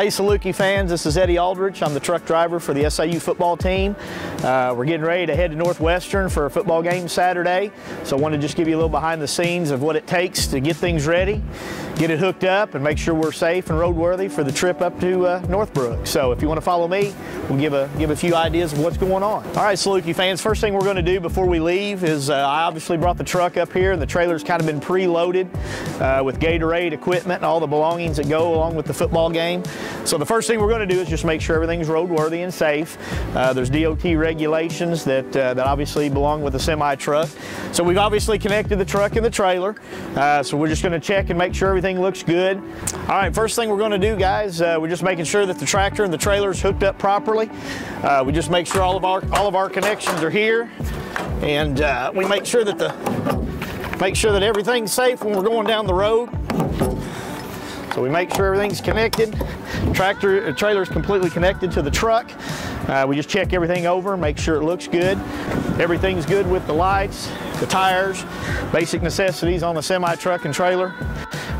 Hey Saluki fans, this is Eddie Aldridge. I'm the truck driver for the SIU football team. Uh, we're getting ready to head to Northwestern for a football game Saturday. So I want to just give you a little behind the scenes of what it takes to get things ready, get it hooked up, and make sure we're safe and roadworthy for the trip up to uh, Northbrook. So if you want to follow me, we'll give a, give a few ideas of what's going on. All right, Saluki fans, first thing we're going to do before we leave is uh, I obviously brought the truck up here and the trailer's kind of been preloaded uh, with Gatorade equipment and all the belongings that go along with the football game. So the first thing we're going to do is just make sure everything's roadworthy and safe. Uh, there's DOT regulations that, uh, that obviously belong with a semi truck. So we've obviously connected the truck and the trailer. Uh, so we're just going to check and make sure everything looks good. All right, first thing we're going to do, guys, uh, we're just making sure that the tractor and the trailer is hooked up properly. Uh, we just make sure all of our all of our connections are here, and uh, we make sure that the make sure that everything's safe when we're going down the road. So we make sure everything's connected. Tractor, uh, trailer is completely connected to the truck. Uh, we just check everything over, make sure it looks good. Everything's good with the lights, the tires, basic necessities on the semi truck and trailer.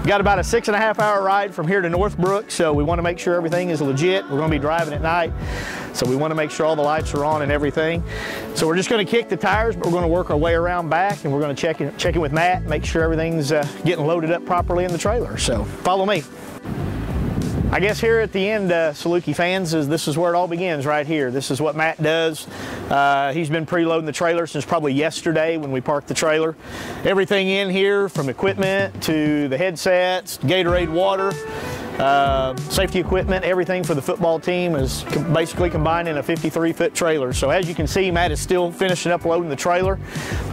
Got about a six and a half hour ride from here to Northbrook, so we want to make sure everything is legit. We're going to be driving at night, so we want to make sure all the lights are on and everything. So we're just going to kick the tires, but we're going to work our way around back, and we're going to check in, check in with Matt, make sure everything's uh, getting loaded up properly in the trailer. So follow me. I guess here at the end, uh, Saluki fans, is this is where it all begins right here. This is what Matt does. Uh, he's been preloading the trailer since probably yesterday when we parked the trailer. Everything in here from equipment to the headsets, Gatorade water, uh, safety equipment, everything for the football team is com basically combined in a 53 foot trailer. So as you can see, Matt is still finishing up loading the trailer.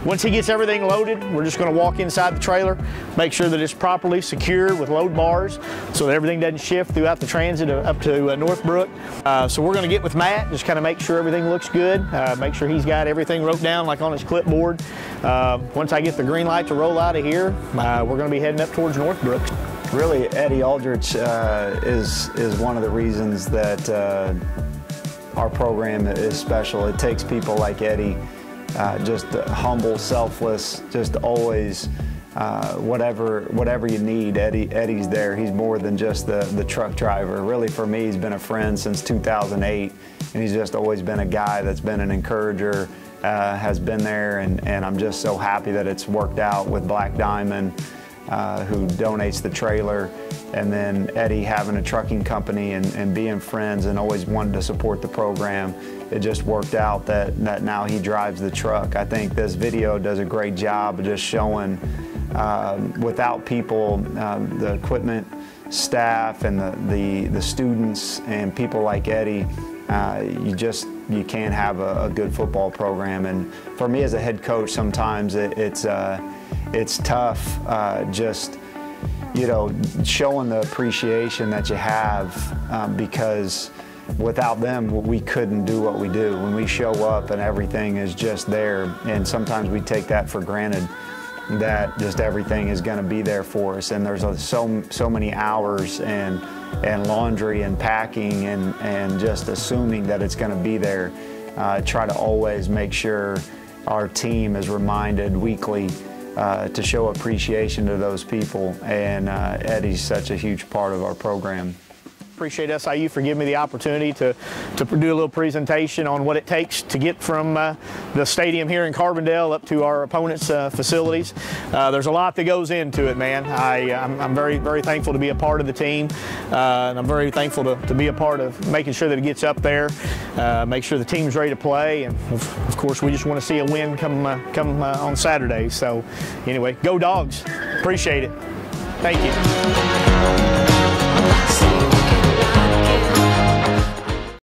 Once he gets everything loaded, we're just gonna walk inside the trailer, make sure that it's properly secured with load bars so that everything doesn't shift throughout the transit up to uh, Northbrook. Uh, so we're gonna get with Matt, just kind of make sure everything looks good, uh, make sure he's got everything wrote down like on his clipboard. Uh, once I get the green light to roll out of here, uh, we're gonna be heading up towards Northbrook. Really, Eddie Aldridge uh, is is one of the reasons that uh, our program is special. It takes people like Eddie, uh, just humble, selfless, just always. Uh, whatever whatever you need, Eddie Eddie's there. He's more than just the the truck driver. Really, for me, he's been a friend since 2008, and he's just always been a guy that's been an encourager, uh, has been there, and and I'm just so happy that it's worked out with Black Diamond uh, who donates the trailer, and then Eddie having a trucking company and, and being friends and always wanted to support the program. It just worked out that, that now he drives the truck. I think this video does a great job of just showing um, without people, um, the equipment staff and the, the, the, students and people like Eddie, uh, you just you can't have a, a, good football program. And for me as a head coach, sometimes it, it's uh, it's tough uh, just you know showing the appreciation that you have um, because without them we couldn't do what we do. When we show up and everything is just there and sometimes we take that for granted that just everything is going to be there for us and there's so so many hours and and laundry and packing and and just assuming that it's going to be there. Uh, try to always make sure our team is reminded weekly uh, to show appreciation to those people. And uh, Eddie's such a huge part of our program appreciate SIU for giving me the opportunity to, to do a little presentation on what it takes to get from uh, the stadium here in Carbondale up to our opponent's uh, facilities. Uh, there's a lot that goes into it, man. I, I'm, I'm, very, very thankful to be a part of the team, uh, and I'm very thankful to, to be a part of making sure that it gets up there, uh, make sure the team's ready to play, and of, of course, we just want to see a win come, uh, come on Saturday. So, anyway, go dogs. Appreciate it. Thank you.